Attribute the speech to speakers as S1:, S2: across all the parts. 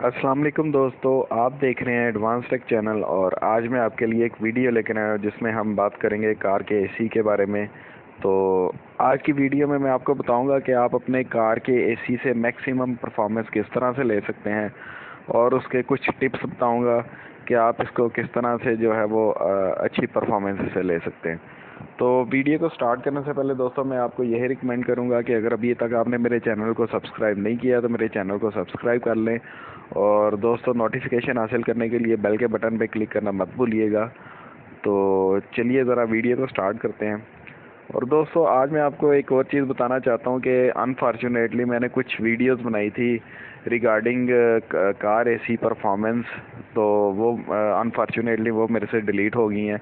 S1: السلام علیکم دوستو، آپ دیکھ رہے ہیں ایڈوانس ٹیک چینل اور آج میں آپ کے لیے ایک ویڈیو لے کر آیا ہوں جس میں ہم بات کریں گے کار کے اے سی کے بارے میں۔ تو آج کی ویڈیو میں میں آپ کو بتاؤں گا کہ آپ اپنے کار کے اے سی سے میکسیمم پرفارمنس کس طرح سے لے سکتے ہیں۔ اور اس کے کچھ ٹپس بتاؤں گا کہ آپ اس کو کس طرح سے جو ہے وہ اچھی پرفارمنس سے لے سکتے ہیں۔ تو ویڈیو کو سٹارٹ کرنے سے پہلے دوستوں میں آپ کو یہی ریکمینڈ کروں گا کہ اگر ابھی تک آپ نے میرے چینل کو سبسکرائب نہیں کیا تو میرے چینل کو سبسکرائب کر لیں۔ اور دوستوں نوٹیفیکیشن حاصل کرنے کے لیے بیل کے بٹن پہ کلک کرنا مت بھولیے گا۔ تو چلیے ذرا ویڈیو کو سٹارٹ کرتے ہیں۔ اور دوستو، آج میں آپ کو ایک اور چیز بتانا چاہتا ہوں کہ انفارچونیٹلی میں نے کچھ ویڈیوز بنائی تھی ریگارڈنگ کار اے سی پرفارمنس تو وہ انفارچونیٹلی وہ میرے سے ڈیلیٹ ہو گئی ہیں۔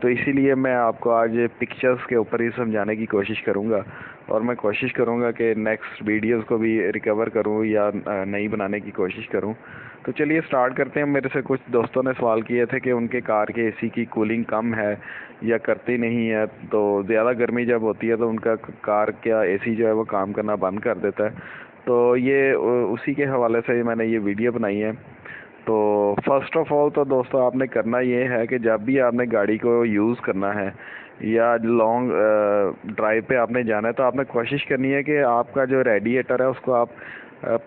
S1: تو اسی لیے میں آپ کو آج پکچرز کے اوپر ہی سمجھانے کی کوشش کروں گا۔ اور میں کوشش کروں گا کہ نیکسٹ ویڈیوز کو بھی ریکور کروں یا نئی بنانے کی کوشش کروں۔ تو چلیے سٹارٹ کرتے ہیں۔ میرے سے کچھ دوستوں نے سوال کیے تھے کہ ان کے کار کے اے سی کی کولنگ کم ہے یا کرتی نہیں ہے، تو زیادہ گرمی جب ہوتی ہے تو ان کا کار کیا اے سی جو ہے وہ کام کرنا بند کر دیتا ہے۔ تو یہ اسی کے حوالے سے میں نے یہ ویڈیو بنائی ہے۔ تو فرسٹ آف آل تو دوستو آپ نے کرنا یہ ہے کہ جب بھی آپ نے گاڑی کو یوز کرنا ہے یا لانگ ڈرائیو پہ آپ نے جانا ہے، تو آپ نے کوشش کرنی ہے کہ آپ کا جو ریڈیٹر ہے، اس کو آپ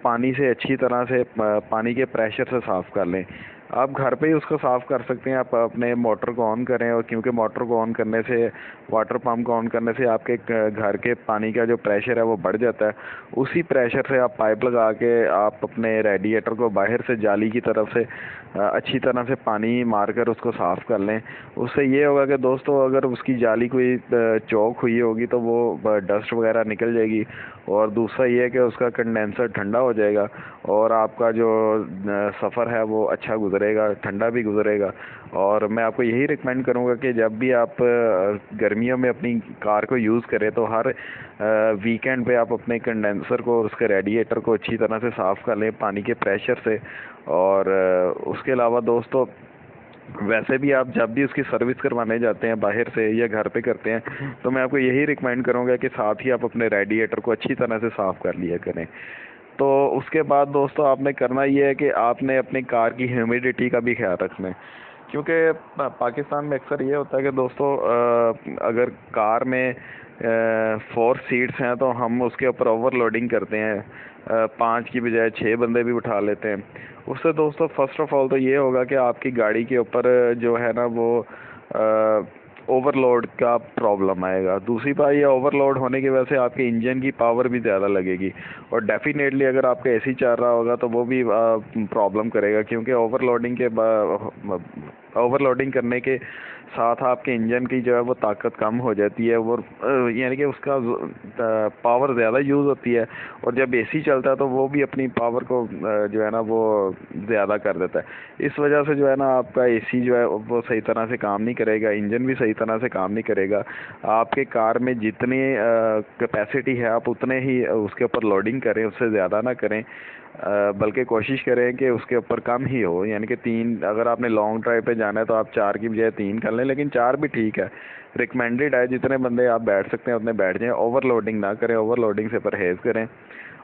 S1: پانی سے اچھی طرح سے پانی کے پریشر سے صاف کر لیں۔ آپ گھر پہ ہی اس کو صاف کر سکتے ہیں، آپ اپنے موٹر کو آن کریں اور کیونکہ موٹر کو آن کرنے سے واٹر پمپ کو آن کرنے سے آپ کے گھر کے پانی کا جو پریشر ہے وہ بڑھ جاتا ہے۔ اسی پریشر سے آپ پائپ لگا کے آپ اپنے ریڈیٹر کو باہر سے جالی کی طرف سے، اچھی طرح سے پانی مار کر اس کو صاف کر لیں۔ اس سے یہ ہوگا کہ دوستو، اگر اس کی جالی کوئی، چوک ہوئی ہوگی تو وہ ڈسٹ وغیرہ نکل جائے گی۔ اور دوسرا یہ ہے کہ اس کا کنڈینسر ٹھنڈا ہو جائے گا اور آپ کا جو سفر ہے وہ اچھا گزرے گا، ٹھنڈا بھی گزرے گا۔ اور میں آپ کو یہی ریکمینڈ کروں گا کہ جب بھی آپ گرمیوں میں اپنی کار کو یوز کریں تو ہر ویکینڈ پہ آپ اپنے کنڈینسر کو اور اس کے ریڈیٹر کو اچھی طرح سے صاف کر لیں پانی کے پریشر سے۔ اور اس کے علاوہ دوستو ویسے بھی آپ جب بھی اس کی سروس کروانے جاتے ہیں باہر سے یا گھر پہ کرتے ہیں، تو میں آپ کو یہی ریکمینڈ کروں گا کہ ساتھ ہی آپ اپنے ریڈیٹر کو اچھی طرح سے صاف کر لیا کریں۔ تو اس کے بعد دوستو، آپ نے کرنا یہ ہے کہ آپ نے اپنی کار کی ہیومیڈیٹی کا بھی خیال رکھنا ہے۔ کیونکہ پاکستان میں اکثر یہ ہوتا ہے کہ دوستو اگر کار میں فور سیٹس ہیں تو ہم اس کے اوپر اوور لوڈنگ کرتے ہیں۔ پانچ کی بجائے چھ بندے بھی اٹھا لیتے ہیں۔ اس سے دوستو فرسٹ آف آل تو یہ ہوگا کہ آپ کی گاڑی کے اوپر جو ہے نا وہ اوور لوڈ کا پرابلم آئے گا۔ دوسری بات، یہ اوور لوڈ ہونے کی وجہ سے آپ کے انجن کی پاور بھی زیادہ لگے گی۔ اور ڈیفینیٹلی اگر آپ کا اے سی چل رہا ہوگا تو وہ بھی پرابلم کرے گا۔ کیونکہ اوور لوڈنگ کے اوور لوڈنگ کرنے کے ساتھ آپ کے انجن کی جو ہے وہ طاقت کم ہو جاتی ہے وہ یعنی کہ اس کا پاور زیادہ یوز ہوتی ہے اور جب اے سی چلتا ہے تو وہ بھی اپنی پاور کو جو ہے نا وہ زیادہ کر دیتا ہے۔ اس وجہ سے جو ہے نا آپ کا اے سی جو ہے وہ صحیح طرح سے کام نہیں کرے گا انجن بھی صحیح طرح سے کام نہیں کرے گا۔ آپ کے کار میں جتنی کیپیسٹی ہے، آپ اتنے ہی اس کے اوپر لوڈنگ کریں، اس سے زیادہ نہ کریں۔ بلکہ کوشش کریں کہ اس کے اوپر کم ہی ہو۔ یعنی کہ تین، اگر آپ نے لانگ ڈرائیو پہ جانا ہے تو آپ چار کی بجائے تین کر لیں، لیکن چار بھی ٹھیک ہے۔ ریکمینڈیڈ ہے، جتنے بندے آپ بیٹھ سکتے ہیں اتنے بیٹھ جائیں۔ اوور لوڈنگ نہ کریں اوور لوڈنگ سے پرہیز کریں۔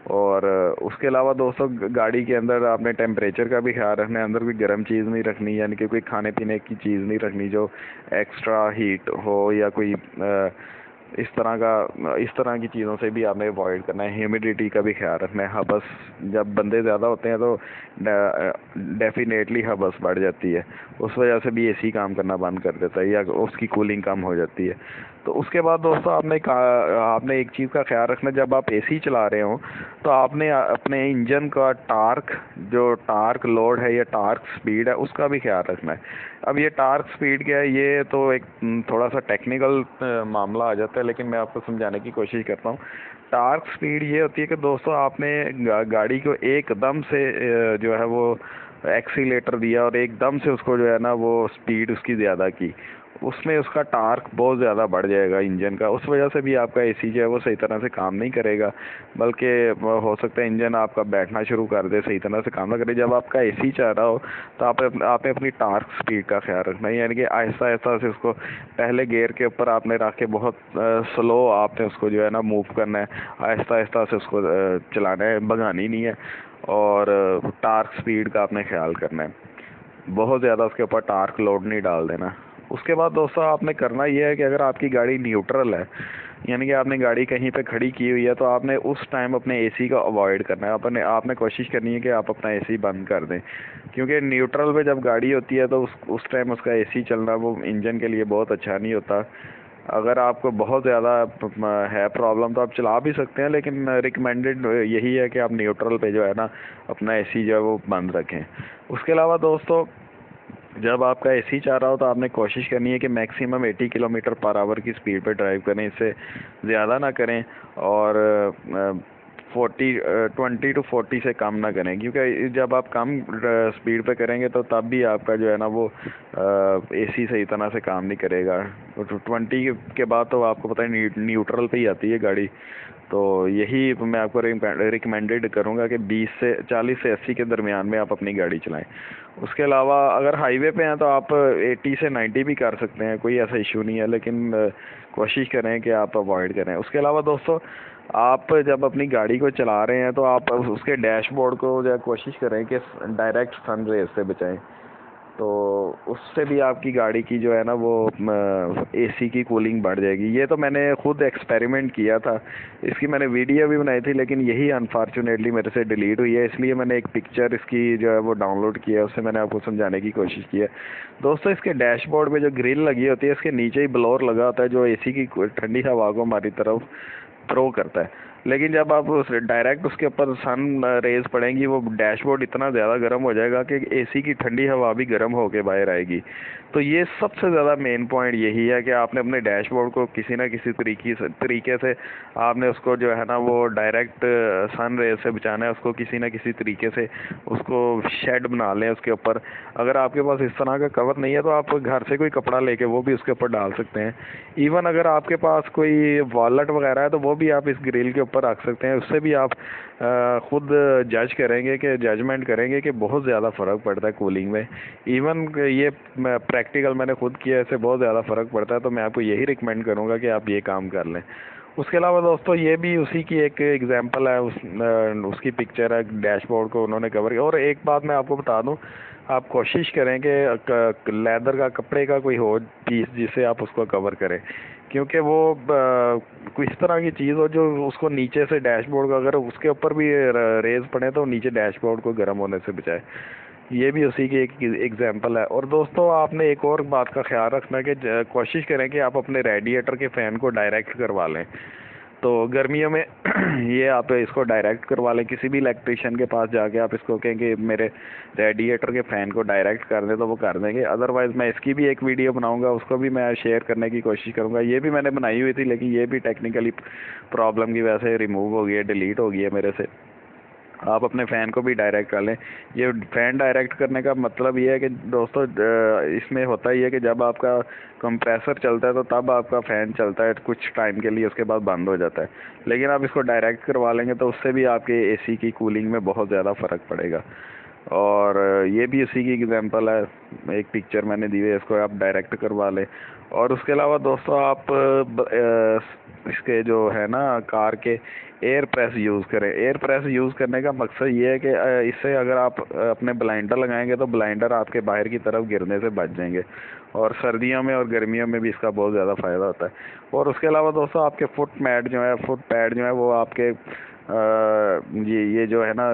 S1: اور اس کے علاوہ دوستوں گاڑی کے اندر آپ نے ٹیمپریچر کا بھی خیال رکھنا ہے۔ اندر کوئی گرم چیز نہیں رکھنی یعنی کہ کوئی کھانے پینے کی چیز نہیں رکھنی جو ایکسٹرا ہیٹ ہو یا کوئی اس طرح کا، اس طرح کی چیزوں سے بھی آپ نے اوائڈ کرنا ہے۔ ہیومیڈیٹی کا بھی خیال رکھنا ہے۔ ہبس جب بندے زیادہ ہوتے ہیں تو ڈیفینیٹلی ہبس بڑھ جاتی ہے۔ اس وجہ سے بھی اے سی کام کرنا بند کر دیتا ہے یا اس کی کولنگ کم ہو جاتی ہے۔ تو اس کے بعد دوستو، آپ نے آپ نے ایک چیز کا خیال رکھنا، جب آپ اے سی چلا رہے ہوں، تو آپ نے اپنے انجن کا ٹارک جو ٹارک لوڈ ہے یا ٹارک سپیڈ ہے، اس کا بھی خیال رکھنا ہے۔ اب یہ ٹارک سپیڈ کیا ہے؟ یہ تو ایک تھوڑا سا ٹیکنیکل معاملہ آ جاتا ہے، لیکن میں آپ کو سمجھانے کی کوشش کرتا ہوں۔ ٹارک سپیڈ یہ ہوتی ہے کہ دوستو، آپ نے گاڑی کو ایک دم سے جو ہے وہ ایکسیلیٹر دیا اور ایک دم سے اس کو جو ہے نا وہ سپیڈ اس کی زیادہ کی۔ اس میں اس کا ٹارک بہت زیادہ بڑھ جائے گا انجن کا۔ اس وجہ سے بھی آپ کا اے سی جو ہے وہ صحیح طرح سے کام نہیں کرے گا، بلکہ ہو سکتا ہے انجن آپ کا بیٹھنا شروع کر دے، صحیح طرح سے کام نہ کرے۔ جب آپ کا اے سی چاہ رہا ہو تو آپ آپ نے اپنی ٹارک اسپیڈ کا خیال رکھنا۔ ہے یعنی کہ آہستہ آہستہ سے اس کو پہلے گیئر کے اوپر آپ نے رکھ کے بہت سلو آپ نے اس کو جو ہے نا موو کرنا ہے۔ آہستہ آہستہ سے اس کو چلانا ہے بگانی نہیں ہے۔ اور ٹارک اسپیڈ کا آپ نے خیال کرنا ہے۔ بہت زیادہ اس کے اوپر ٹارک لوڈ نہیں ڈال دینا۔ اس کے بعد دوستو آپ نے کرنا یہ ہے کہ اگر آپ کی گاڑی نیوٹرل ہے یعنی کہ آپ نے گاڑی کہیں پہ کھڑی کی ہوئی ہے، تو آپ نے اس ٹائم اپنے اے سی کا اوائڈ کرنا ہے۔ اپنے آپ نے کوشش کرنی ہے کہ آپ اپنا اے سی بند کر دیں۔ کیونکہ نیوٹرل پہ جب گاڑی ہوتی ہے، تو اس اس ٹائم اس کا اے سی چلنا وہ انجن کے لیے بہت اچھا نہیں ہوتا۔ اگر آپ کو بہت زیادہ ہے پرابلم تو آپ چلا بھی سکتے ہیں، لیکن ریکمینڈڈ یہی ہے کہ آپ نیوٹرل پہ جو ہے نا، اپنا اے سی جو ہے وہ بند رکھیں۔ اس کے علاوہ دوستو جب آپ کا اے سی چاہ رہا ہو تو آپ نے کوشش کرنی ہے کہ maximum eighty kilometre per hour کی اسپیڈ پہ ڈرائیو کریں، اس سے زیادہ نہ کریں اور فورٹی ٹوینٹی ٹو فورٹی سے کم نہ کریں۔ کیونکہ جب آپ کم اسپیڈ پہ کریں گے تو تب بھی آپ کا جو ہے نا وہ اے سی صحیح طرح سے کام نہیں کرے گا۔ ٹوینٹی کے بعد تو آپ کو پتہ ہے نیوٹرل پہ ہی آتی ہے گاڑی۔ تو یہی میں آپ کو ریکمینڈیڈ کروں گا کہ بیس سے چالیس سے اسی کے درمیان میں آپ اپنی گاڑی چلائیں۔ اس کے علاوہ اگر ہائی وے پہ ہیں تو آپ ایٹی سے نائنٹی بھی کر سکتے ہیں، کوئی ایسا ایشو نہیں ہے، لیکن کوشش کریں کہ آپ اوائڈ کریں۔ اس کے علاوہ دوستو، آپ جب اپنی گاڑی کو چلا رہے ہیں تو آپ اس کے ڈیش بورڈ کو جو ہے کوشش کریں کہ ڈائریکٹ سن ریز سے بچائیں۔ تو اس سے بھی آپ کی گاڑی کی جو ہے نا وہ اے سی کی کولنگ بڑھ جائے گی۔ یہ تو میں نے خود ایکسپیریمنٹ کیا تھا۔ اس کی میں نے ویڈیو بھی بنائی تھی، لیکن یہی انفارچونیٹلی میرے سے ڈیلیٹ ہوئی ہے۔ اس لیے میں نے ایک پکچر اس کی جو ہے وہ ڈاؤن لوڈ کیا ہے اس سے میں نے آپ کو سمجھانے کی کوشش کی ہے۔ دوستو، اس کے ڈیش بورڈ پہ جو گرل لگی ہوتی ہے، اس کے نیچے ہی بلور لگا ہوتا ہے، جو اے سی کی ٹھنڈی ہوا کو ہماری طرف تھرو کرتا ہے۔ لیکن جب آپ ڈائریکٹ اس کے اوپر سن ریز پڑیں گی، وہ ڈیش بورڈ اتنا زیادہ گرم ہو جائے گا کہ اے سی کی ٹھنڈی ہوا بھی گرم ہو کے باہر آئے گی۔ تو یہ سب سے زیادہ مین پوائنٹ یہی ہے کہ آپ نے اپنے ڈیش بورڈ کو کسی نہ کسی طریقے سے طریقے سے آپ نے اس کو جو ہے نا وہ ڈائریکٹ سن ریز سے بچانا ہے، اس کو کسی نہ کسی طریقے سے اس کو شیڈ بنا لیں اس کے اوپر۔ اگر آپ کے پاس اس طرح کا کور نہیں ہے تو آپ گھر سے کوئی کپڑا لے کے وہ بھی اس کے اوپر ڈال سکتے ہیں۔ ایون اگر آپ کے پاس کوئی والٹ وغیرہ ہے تو وہ بھی آپ اس گریل کے اوپر رکھ سکتے ہیں۔ اس سے بھی آپ خود جج کریں گے کہ ججمنٹ کریں گے کہ بہت زیادہ فرق پڑتا ہے کولنگ میں۔ ایون یہ پریکٹیکل میں نے خود کیا اس سے بہت زیادہ فرق پڑتا ہے، تو میں آپ کو یہی ریکمینڈ کروں گا کہ آپ یہ کام کر لیں۔ اس کے علاوہ دوستو یہ بھی اسی کی ایک ایگزامپل ہے، اس اس کی پکچر ہے ڈیش بورڈ کو انہوں نے کور کیا۔ اور ایک بات میں آپ کو بتا دوں، آپ کوشش کریں کہ لیدر کا، کپڑے کا کوئی ہو پیس جس سے آپ اس کو کور کریں۔ کیونکہ وہ کوئی اس طرح کی چیز ہو جو اس کو نیچے سے ڈیش بورڈ کو اگر اس کے اوپر بھی ریز پڑے تو نیچے ڈیش بورڈ کو گرم ہونے سے بچائے۔ یہ بھی اسی کی ایک ایگزامپل ہے۔ اور دوستو، آپ نے ایک اور بات کا خیال رکھنا کہ کوشش کریں کہ آپ اپنے ریڈیٹر کے فین کو ڈائریکٹ کروا لیں۔ تو گرمیوں میں یہ آپ اس کو ڈائریکٹ کروا لیں۔ کسی بھی الیکٹریشین کے پاس جا کے آپ اس کو کہیں کہ میرے ریڈیٹر کے فین کو ڈائریکٹ کر دیں تو وہ کر دیں گے۔ ادروائز میں اس کی بھی ایک ویڈیو بناؤں گا، اس کو بھی میں شیئر کرنے کی کوشش کروں گا۔ یہ بھی میں نے بنائی ہوئی تھی، لیکن یہ بھی ٹیکنیکلی پرابلم کی وجہ سے ریموو ہو گئی ہے ڈیلیٹ ہو گئی ہے میرے سے۔ آپ اپنے فین کو بھی ڈائریکٹ کر لیں۔ یہ فین ڈائریکٹ کرنے کا مطلب یہ ہے کہ دوستو اس میں ہوتا ہی ہے کہ جب آپ کا کمپریسر چلتا ہے تو تب آپ کا فین چلتا ہے، کچھ ٹائم کے لیے اس کے بعد بند ہو جاتا ہے۔ لیکن آپ اس کو ڈائریکٹ کروا لیں گے تو اس سے بھی آپ کے اے سی کی کولنگ میں بہت زیادہ فرق پڑے گا۔ اور یہ بھی اسی کی ایگزامپل ہے۔ ایک پکچر میں نے دی ہے، اس کو آپ ڈائریکٹ کروا لیں۔ اور اس کے علاوہ دوستو، آپ اس کے جو ہے نا کار کے ایئر پریس یوز کریں۔ ایئر پریس یوز کرنے کا مقصد یہ ہے کہ اس سے اگر آپ اپنے بلائنڈر لگائیں گے تو بلائنڈر آپ کے باہر کی طرف گرنے سے بچ جائیں گے۔ اور سردیوں میں اور گرمیوں میں بھی اس کا بہت زیادہ فائدہ ہوتا ہے۔ اور اس کے علاوہ دوستو، آپ کے فٹ میٹ جو ہے فٹ پیڈ جو ہے، وہ آپ کے یہ جو ہے نا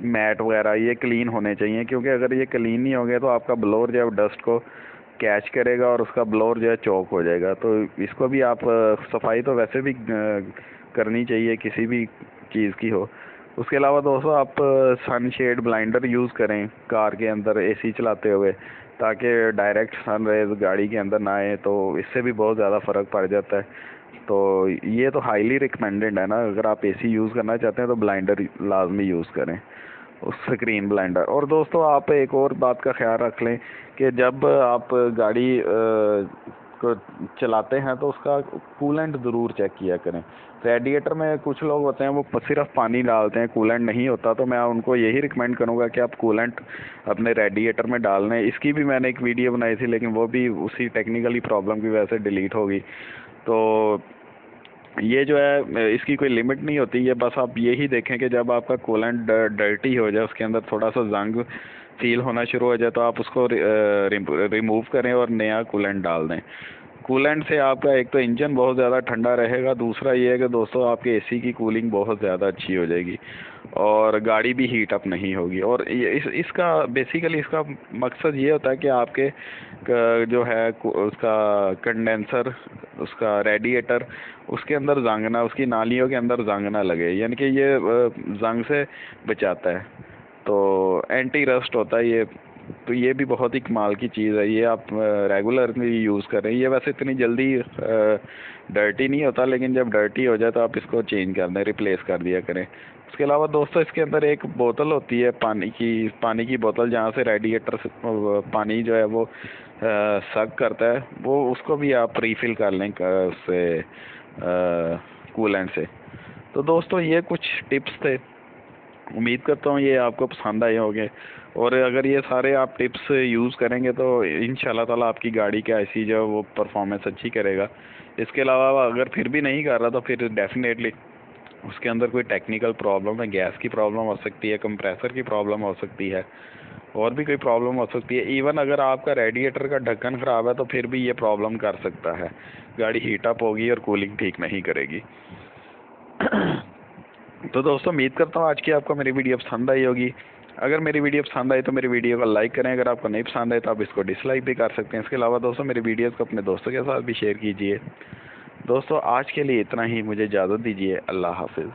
S1: میٹ وغیرہ، یہ کلین ہونے چاہیے، کیونکہ اگر یہ کلین نہیں ہوں گے تو آپ کا بلور جو ہے ڈسٹ کو کیچ کرے گا اور اس کا بلور جو ہے چوک ہو جائے گا۔ تو اس کو بھی آپ، صفائی تو ویسے بھی کرنی چاہیے کسی بھی چیز کی ہو۔ اس کے علاوہ دوستو، آپ سن شیڈ بلائنڈر یوز کریں کار کے اندر اے سی چلاتے ہوئے، تاکہ ڈائریکٹ سن ریز گاڑی کے اندر نہ آئے، تو اس سے بھی بہت زیادہ فرق پڑ جاتا ہے۔ تو یہ تو ہائیلی ریکمینڈیڈ ہے نا، اگر آپ اے سی یوز کرنا چاہتے ہیں تو بلائنڈر لازمی یوز کریں۔ اسکرین بلینڈر اور دوستو، آپ ایک اور بات کا خیال رکھ لیں کہ جب آپ گاڑی کو چلاتے ہیں تو اس کا کولنٹ ضرور چیک کیا کریں۔ ریڈیٹر میں کچھ لوگ ہوتے ہیں وہ صرف پانی ڈالتے ہیں کولنٹ نہیں ہوتا، تو میں ان کو یہی ریکمینڈ کروں گا کہ آپ کولنٹ اپنے ریڈیٹر میں ڈال لیں۔ اس کی بھی میں نے ایک ویڈیو بنائی تھی، لیکن وہ بھی اسی ٹیکنیکلی پرابلم کی وجہ سے ڈیلیٹ ہوگی تو یہ جو ہے، اس کی کوئی لمٹ نہیں ہوتی، یہ بس آپ یہی دیکھیں کہ جب آپ کا کولنٹ ڈرٹی ہو جائے، اس کے اندر تھوڑا سا زنگ فیل ہونا شروع ہو جائے تو آپ اس کو ریموو کریں اور نیا کولنٹ ڈال دیں۔ کولنٹ سے آپ کا ایک تو انجن بہت زیادہ ٹھنڈا رہے گا، دوسرا یہ ہے کہ دوستوں آپ کے اے سی کی کولنگ بہت زیادہ اچھی ہو جائے گی اور گاڑی بھی ہیٹ اپ نہیں ہوگی۔ اور اس اس کا بیسیکلی اس کا مقصد یہ ہوتا ہے کہ آپ کے جو ہے اس کا کنڈینسر اس کا ریڈیٹر اس کے اندر زنگ نہ اس کی نالیوں کے اندر زنگ نہ لگے۔ یعنی کہ یہ زنگ سے بچاتا ہے۔ تو اینٹی رسٹ ہوتا ہے یہ، تو یہ بھی بہت ہی کمال کی چیز ہے۔ یہ آپ ریگولرلی یوز کریں یہ ویسے اتنی جلدی ڈرٹی نہیں ہوتا، لیکن جب ڈرٹی ہو جائے تو آپ اس کو چینج کر دیں ریپلیس کر دیا کریں۔ اس کے علاوہ دوستو، اس کے اندر ایک بوتل ہوتی ہے، پانی کی پانی کی بوتل جہاں سے ریڈیٹر پانی جو ہے وہ سگ کرتا ہے۔ وہ اس کو بھی آپ ریفل کر لیں اس سے کولنٹ سے۔ تو دوستو، یہ کچھ ٹپس تھے۔ امید کرتا ہوں یہ آپ کو پسند آئے ہوں گے۔ اور اگر یہ سارے آپ ٹپس یوز کریں گے تو ان شاء اللہ تعالیٰ آپ کی گاڑی کا ایسی جو وہ پرفارمنس اچھی کرے گا۔ اس کے علاوہ اگر پھر بھی نہیں کر رہا تو پھر ڈیفینیٹلی اس کے اندر کوئی ٹیکنیکل پرابلم ہے گیس کی پرابلم ہو سکتی ہے کمپریسر کی پرابلم ہو سکتی ہے، اور بھی کوئی پرابلم ہو سکتی ہے۔ ایون اگر آپ کا ریڈیٹر کا ڈھکن خراب ہے تو پھر بھی یہ پرابلم کر سکتا ہے۔ گاڑی ہیٹ اپ ہوگی اور کولنگ ٹھیک نہیں کرے گی۔ تو دوستوں امید کرتا ہوں آج کی آپ کو میری ویڈیو پسند آئی ہوگی۔ اگر میری ویڈیو پسند آئی تو میری ویڈیو کو لائک کریں۔ اگر آپ کو نہیں پسند آئے تو آپ اس کو ڈس لائک بھی کر سکتے ہیں۔ اس کے علاوہ دوستوں میری ویڈیوز کو اپنے دوستوں کے ساتھ بھی شیئر کیجیے دوستوں آج کے لیے اتنا ہی۔ مجھے اجازت دیجیے اللہ حافظ۔